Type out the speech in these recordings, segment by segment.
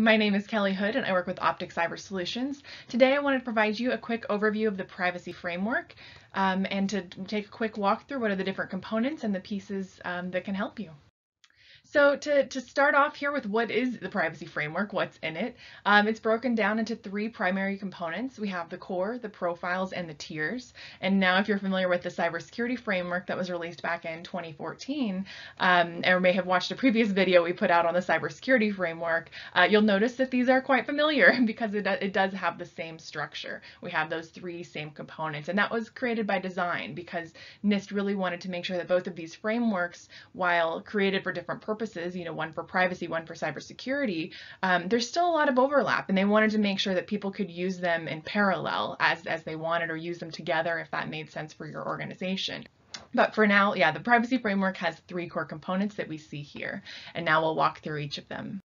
My name is Kelly Hood and I work with Optic Cyber Solutions. Today I want to provide you a quick overview of the privacy framework um, and to take a quick walk through what are the different components and the pieces um, that can help you. So to, to start off here with what is the privacy framework, what's in it, um, it's broken down into three primary components. We have the core, the profiles, and the tiers. And now if you're familiar with the cybersecurity framework that was released back in 2014, um, or may have watched a previous video we put out on the cybersecurity framework, uh, you'll notice that these are quite familiar because it, it does have the same structure. We have those three same components, and that was created by design because NIST really wanted to make sure that both of these frameworks, while created for different purposes, purposes, you know, one for privacy, one for cybersecurity, um, there's still a lot of overlap and they wanted to make sure that people could use them in parallel as, as they wanted or use them together if that made sense for your organization. But for now, yeah, the privacy framework has three core components that we see here, and now we'll walk through each of them.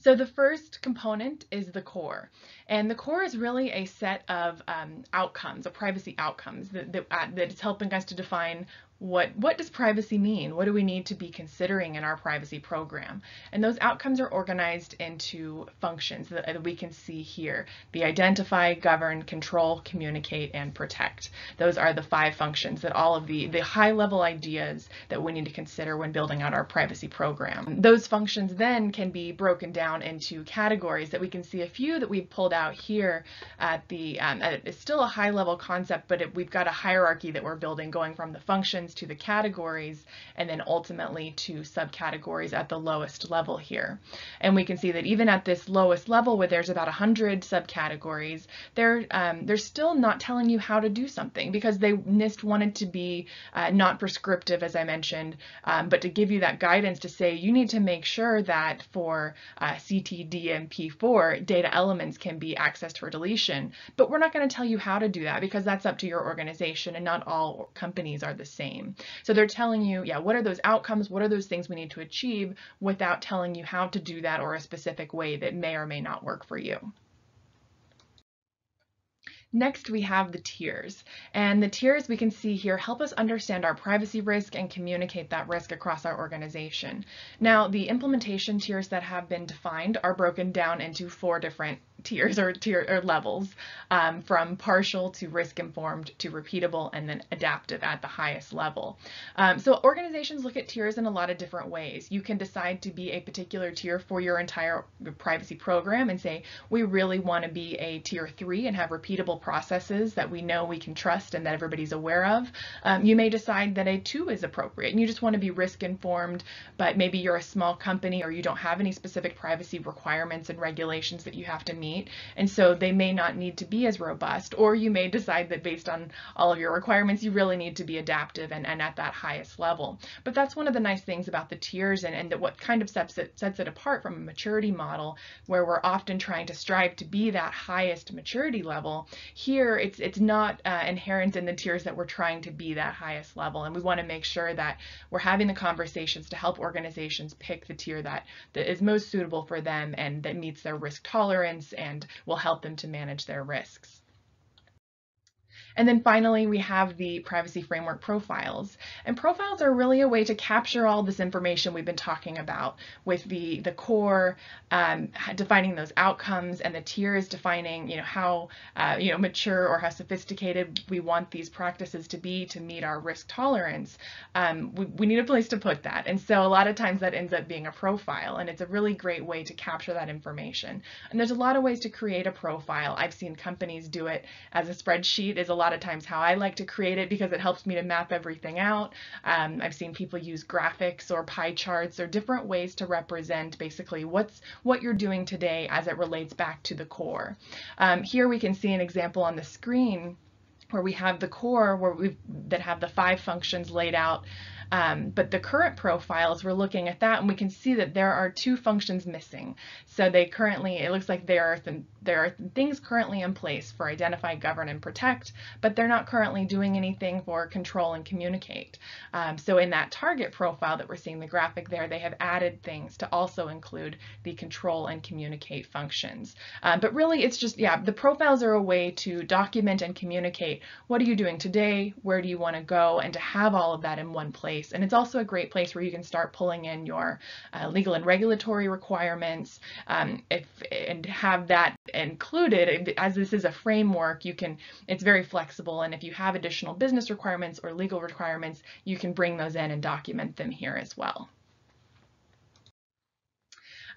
So the first component is the core. And the core is really a set of um, outcomes, or privacy outcomes, that, that, uh, that is helping us to define what what does privacy mean? What do we need to be considering in our privacy program? And those outcomes are organized into functions that, we can see here. The identify, govern, control, communicate, and protect. Those are the five functions that all of the, the high level ideas that we need to consider when building out our privacy program. Those functions then can be broken down into categories that we can see a few that we've pulled out here at the, um, it's still a high level concept, but it, we've got a hierarchy that we're building going from the functions to the categories and then ultimately to subcategories at the lowest level here. And we can see that even at this lowest level where there's about 100 subcategories, they're, um, they're still not telling you how to do something because they NIST wanted to be uh, not prescriptive, as I mentioned, um, but to give you that guidance to say you need to make sure that for uh, CTDMP4, data elements can be accessed for deletion. But we're not going to tell you how to do that because that's up to your organization and not all companies are the same. So they're telling you, yeah, what are those outcomes? What are those things we need to achieve without telling you how to do that or a specific way that may or may not work for you. Next, we have the tiers. And the tiers we can see here help us understand our privacy risk and communicate that risk across our organization. Now, the implementation tiers that have been defined are broken down into four different tiers or tier or levels um, from partial to risk informed to repeatable and then adaptive at the highest level. Um, so organizations look at tiers in a lot of different ways. You can decide to be a particular tier for your entire privacy program and say we really want to be a tier three and have repeatable processes that we know we can trust and that everybody's aware of. Um, you may decide that a two is appropriate and you just want to be risk informed but maybe you're a small company or you don't have any specific privacy requirements and regulations that you have to meet meet. And so they may not need to be as robust, or you may decide that based on all of your requirements, you really need to be adaptive and, and at that highest level. But that's one of the nice things about the tiers and, and that what kind of sets it, sets it apart from a maturity model where we're often trying to strive to be that highest maturity level. Here, it's, it's not uh, inherent in the tiers that we're trying to be that highest level. And we want to make sure that we're having the conversations to help organizations pick the tier that, that is most suitable for them and that meets their risk tolerance and will help them to manage their risks. And then finally, we have the privacy framework profiles. And profiles are really a way to capture all this information we've been talking about with the, the core, um, defining those outcomes and the tiers defining, you know, how, uh, you know, mature or how sophisticated we want these practices to be to meet our risk tolerance. Um, we, we need a place to put that. And so a lot of times that ends up being a profile and it's a really great way to capture that information. And there's a lot of ways to create a profile. I've seen companies do it as a spreadsheet is a lot lot of times how I like to create it because it helps me to map everything out. Um, I've seen people use graphics or pie charts or different ways to represent basically what's what you're doing today as it relates back to the core. Um, here we can see an example on the screen where we have the core where we that have the five functions laid out um, but the current profiles, we're looking at that and we can see that there are two functions missing. So they currently, it looks like there are, th there are things currently in place for identify, govern, and protect, but they're not currently doing anything for control and communicate. Um, so in that target profile that we're seeing the graphic there, they have added things to also include the control and communicate functions. Um, but really it's just, yeah, the profiles are a way to document and communicate what are you doing today, where do you want to go, and to have all of that in one place place. And it's also a great place where you can start pulling in your uh, legal and regulatory requirements um, if, and have that included. As this is a framework, you can, it's very flexible. And if you have additional business requirements or legal requirements, you can bring those in and document them here as well.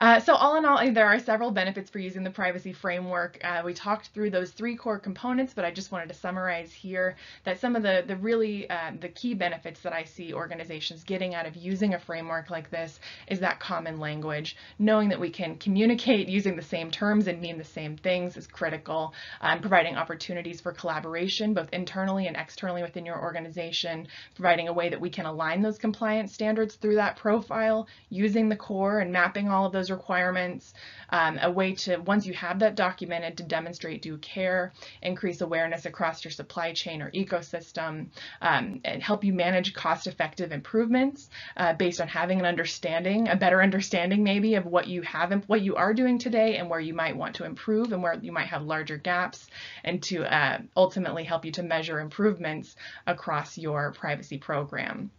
Uh, so all in all, there are several benefits for using the privacy framework. Uh, we talked through those three core components, but I just wanted to summarize here that some of the, the really uh, the key benefits that I see organizations getting out of using a framework like this is that common language. Knowing that we can communicate using the same terms and mean the same things is critical. Um, providing opportunities for collaboration, both internally and externally within your organization, providing a way that we can align those compliance standards through that profile, using the core and mapping all of those requirements, um, a way to, once you have that documented, to demonstrate due care, increase awareness across your supply chain or ecosystem, um, and help you manage cost-effective improvements uh, based on having an understanding, a better understanding maybe of what you have, and what you are doing today and where you might want to improve and where you might have larger gaps, and to uh, ultimately help you to measure improvements across your privacy program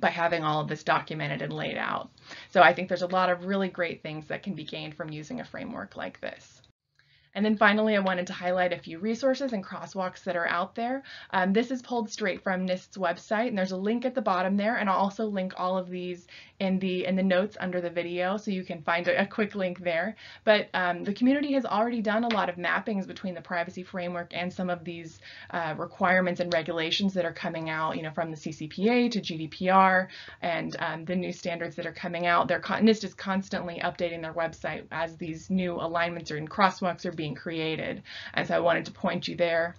by having all of this documented and laid out. So I think there's a lot of really great things that can be gained from using a framework like this. And then finally, I wanted to highlight a few resources and crosswalks that are out there. Um, this is pulled straight from NIST's website, and there's a link at the bottom there, and I'll also link all of these in the in the notes under the video, so you can find a, a quick link there. But um, the community has already done a lot of mappings between the privacy framework and some of these uh, requirements and regulations that are coming out, you know, from the CCPA to GDPR and um, the new standards that are coming out. They're NIST is constantly updating their website as these new alignments or crosswalks are being being created. And so I wanted to point you there.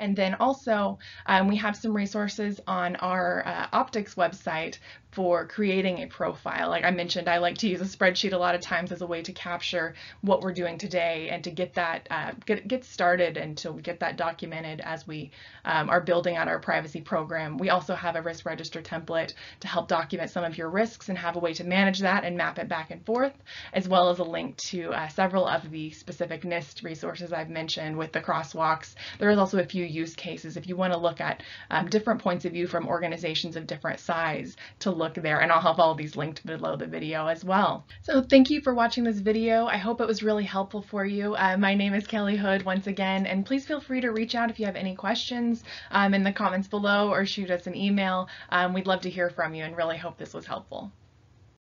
And then also, um, we have some resources on our uh, Optics website for creating a profile. Like I mentioned, I like to use a spreadsheet a lot of times as a way to capture what we're doing today and to get that uh, get get started and to get that documented as we um, are building out our privacy program. We also have a risk register template to help document some of your risks and have a way to manage that and map it back and forth, as well as a link to uh, several of the specific NIST resources I've mentioned with the crosswalks. There is also a few use cases if you want to look at um, different points of view from organizations of different size to look look there and I'll have all these linked below the video as well. So thank you for watching this video. I hope it was really helpful for you. Uh, my name is Kelly Hood once again and please feel free to reach out if you have any questions um, in the comments below or shoot us an email. Um, we'd love to hear from you and really hope this was helpful.